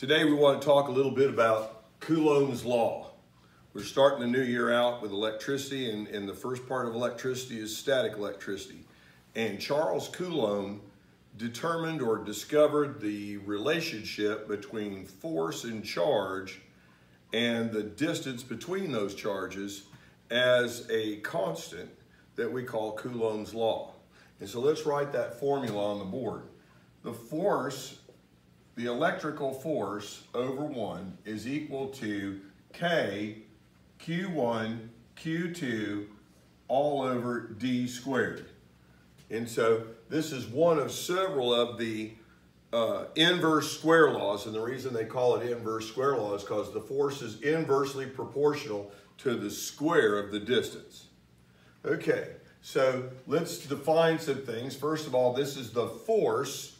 Today we want to talk a little bit about Coulomb's law. We're starting the new year out with electricity and, and the first part of electricity is static electricity. And Charles Coulomb determined or discovered the relationship between force and charge and the distance between those charges as a constant that we call Coulomb's law. And so let's write that formula on the board. The force the electrical force over 1 is equal to K Q1 Q2 all over D squared. And so this is one of several of the uh, inverse square laws, and the reason they call it inverse square law is because the force is inversely proportional to the square of the distance. Okay, so let's define some things. First of all, this is the force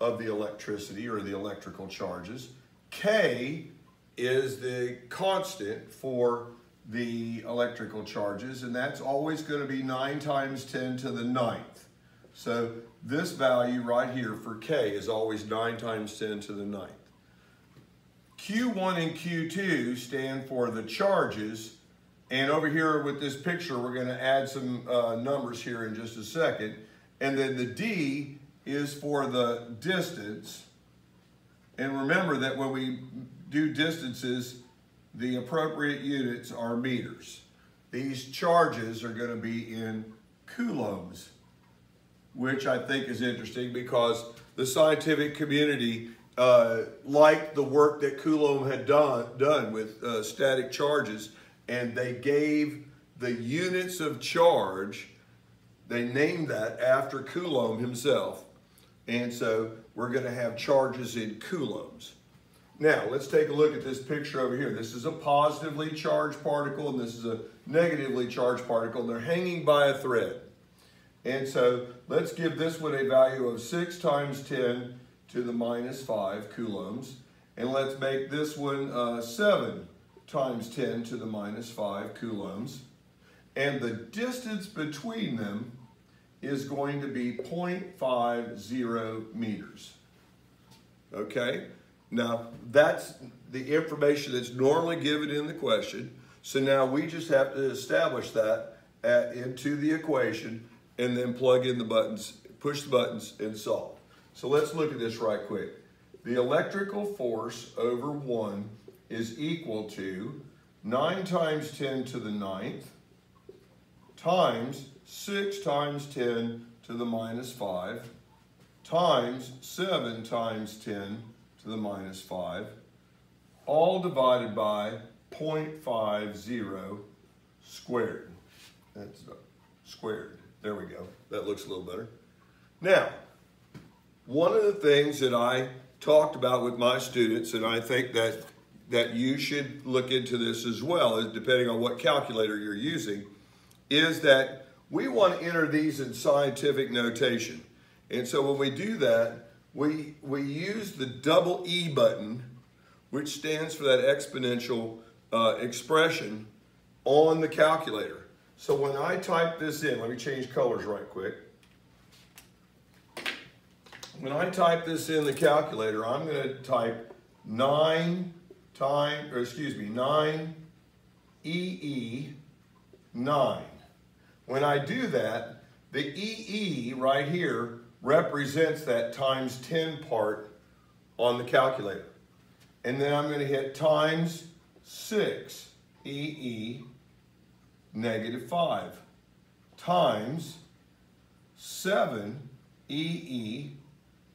of the electricity or the electrical charges. K is the constant for the electrical charges, and that's always going to be 9 times 10 to the ninth. So this value right here for K is always 9 times 10 to the ninth. Q1 and Q2 stand for the charges, and over here with this picture, we're going to add some uh, numbers here in just a second. And then the D is for the distance. And remember that when we do distances, the appropriate units are meters. These charges are going to be in coulombs, which I think is interesting because the scientific community uh, liked the work that Coulomb had done, done with uh, static charges, and they gave the units of charge, they named that after Coulomb himself, and so we're going to have charges in coulombs. Now, let's take a look at this picture over here. This is a positively charged particle, and this is a negatively charged particle, and they're hanging by a thread. And so let's give this one a value of 6 times 10 to the minus 5 coulombs. And let's make this one uh, 7 times 10 to the minus 5 coulombs. And the distance between them is going to be 0.50 meters. Okay? Now, that's the information that's normally given in the question. So now we just have to establish that at, into the equation and then plug in the buttons, push the buttons and solve. So let's look at this right quick. The electrical force over 1 is equal to 9 times 10 to the ninth times 6 times 10 to the minus 5 times 7 times 10 to the minus 5, all divided by 0.50 squared. That's squared. There we go. That looks a little better. Now, one of the things that I talked about with my students, and I think that, that you should look into this as well, depending on what calculator you're using, is that we want to enter these in scientific notation. And so when we do that, we, we use the double E button, which stands for that exponential uh, expression on the calculator. So when I type this in, let me change colors right quick. When I type this in the calculator, I'm going to type 9 time, or excuse me, 9 EE 9. When I do that, the EE right here represents that times 10 part on the calculator. And then I'm going to hit times 6 EE negative 5 times 7 EE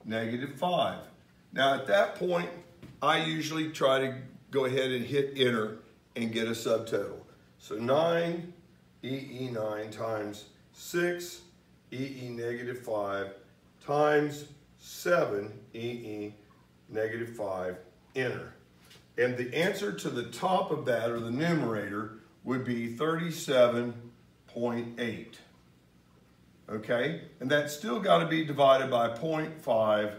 negative 5. Now at that point, I usually try to go ahead and hit enter and get a subtotal. So 9 EE9 times 6 EE negative 5 times 7 EE negative 5, enter. And the answer to the top of that, or the numerator, would be 37.8. Okay? And that's still got to be divided by 0.5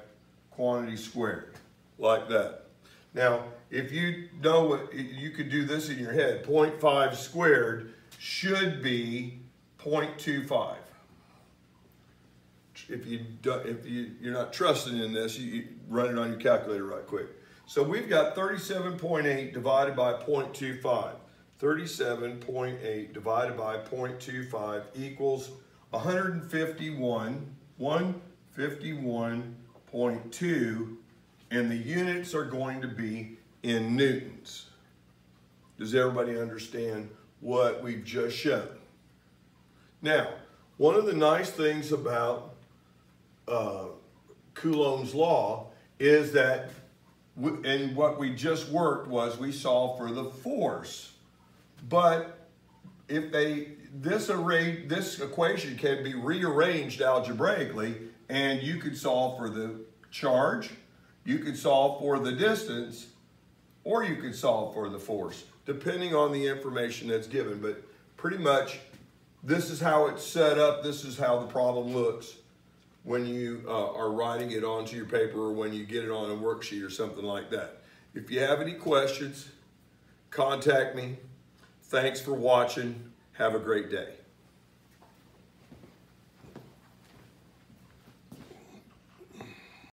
quantity squared, like that. Now, if you know what, you could do this in your head. 0.5 squared should be 0.25. if you do, if you you're not trusting in this, you, you run it on your calculator right quick. So we've got 37.8 divided by 0.25. 37.8 divided by 0.25 equals 151, 151.2, and the units are going to be in newtons. Does everybody understand what we've just shown? Now, one of the nice things about uh, Coulomb's law is that, and what we just worked was we solved for the force. But if they, this array, this equation can be rearranged algebraically and you could solve for the charge, you could solve for the distance, or you could solve for the force, depending on the information that's given. But pretty much, this is how it's set up. This is how the problem looks when you uh, are writing it onto your paper or when you get it on a worksheet or something like that. If you have any questions, contact me. Thanks for watching. Have a great day.